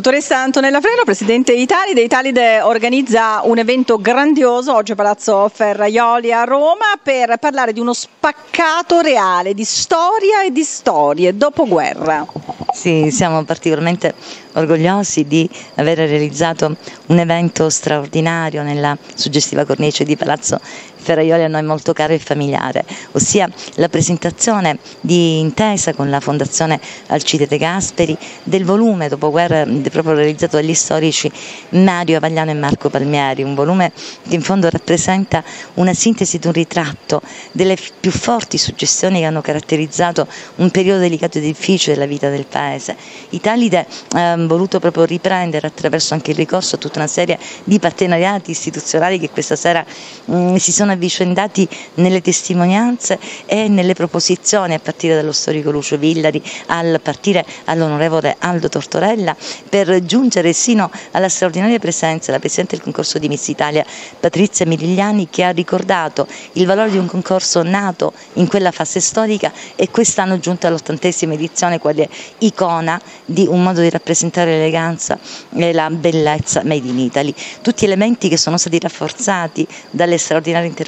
Dottoressa Antonella Freno, Presidente Italide. Italide organizza un evento grandioso oggi a Palazzo Ferraioli a Roma per parlare di uno spaccato reale di storia e di storie dopo guerra. Sì, siamo particolarmente orgogliosi di aver realizzato un evento straordinario nella suggestiva cornice di Palazzo Ferraioli a noi molto caro e familiare, ossia la presentazione di intesa con la Fondazione Alcide De Gasperi del volume dopoguerra proprio realizzato dagli storici Mario Avagliano e Marco Palmieri, un volume che in fondo rappresenta una sintesi di un ritratto delle più forti suggestioni che hanno caratterizzato un periodo delicato e difficile della vita del paese. Italide ha voluto proprio riprendere attraverso anche il ricorso a tutta una serie di partenariati istituzionali che questa sera mh, si sono avvicendati nelle testimonianze e nelle proposizioni a partire dallo storico Lucio Villari, a partire all'onorevole Aldo Tortorella, per giungere sino alla straordinaria presenza della Presidente del concorso di Miss Italia Patrizia Mirigliani che ha ricordato il valore di un concorso nato in quella fase storica e quest'anno giunto all'ottantesima edizione quale icona di un modo di rappresentare l'eleganza e la bellezza made in Italy. Tutti elementi che sono stati rafforzati dalle straordinarie interpretazioni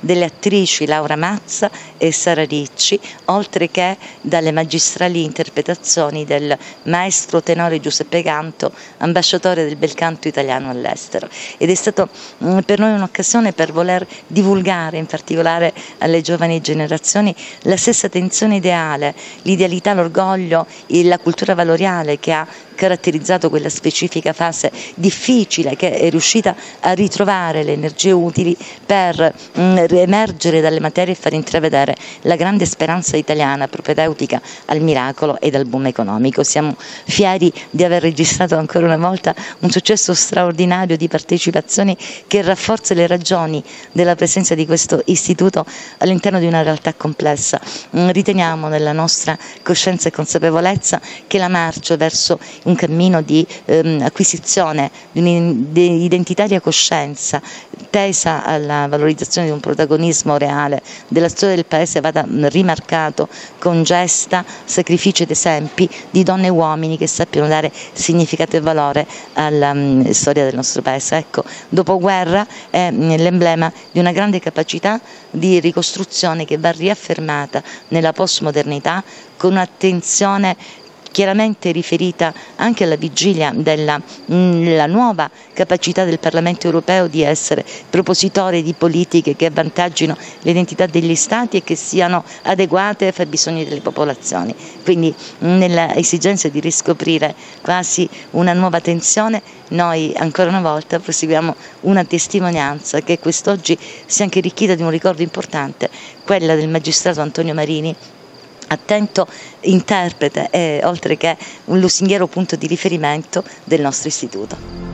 delle attrici Laura Mazza e Sara Ricci, oltre che dalle magistrali interpretazioni del maestro tenore Giuseppe Canto, ambasciatore del bel canto italiano all'estero. Ed è stato mm, per noi un'occasione per voler divulgare in particolare alle giovani generazioni la stessa tensione ideale, l'idealità, l'orgoglio, la cultura valoriale che ha caratterizzato quella specifica fase difficile che è riuscita a ritrovare le energie utili per mh, mm, riemergere dalle materie e far intravedere la grande speranza italiana propedeutica al miracolo e al boom economico. Siamo fieri di aver registrato ancora una volta un successo straordinario di partecipazioni che rafforza le ragioni della presenza di questo istituto all'interno di una realtà complessa. Mm, riteniamo nella nostra coscienza e consapevolezza che la marcia verso un cammino di ehm, acquisizione di un'identitaria coscienza tesa alla valorizzazione di un protagonismo reale della storia del Paese vada rimarcato con gesta, sacrifici ed esempi di donne e uomini che sappiano dare significato e valore alla um, storia del nostro Paese. Ecco, dopoguerra è mm, l'emblema di una grande capacità di ricostruzione che va riaffermata nella postmodernità con un'attenzione chiaramente riferita anche alla vigilia della mm, nuova capacità del Parlamento europeo di essere propositore di politiche che avvantaggino l'identità degli Stati e che siano adeguate ai fabbisogni delle popolazioni. Quindi nella esigenza di riscoprire quasi una nuova tensione noi ancora una volta proseguiamo una testimonianza che quest'oggi sia anche arricchita di un ricordo importante, quella del magistrato Antonio Marini attento interprete e oltre che un lusinghiero punto di riferimento del nostro istituto.